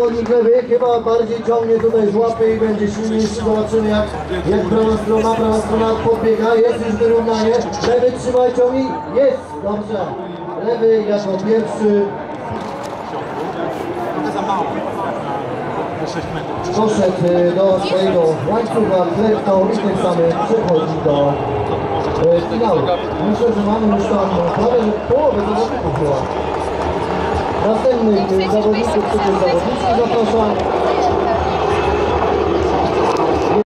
zawodnik lewy chyba bardziej ciągnie tutaj z i będzie silniejszy. Zobaczymy jak, jak prawa strona, prawa strona podbiega. Jest już wyrównanie. Lewy trzymaj ciągnij. Jest! Dobrze. Lewy jako pierwszy poszedł y, do swojego łańcucha, klepnął i tym samym przechodzi do y, finału. Myślę, że mamy już tam prawie połowę zawodników była. Następnych zawodników, super zawodników zapraszam.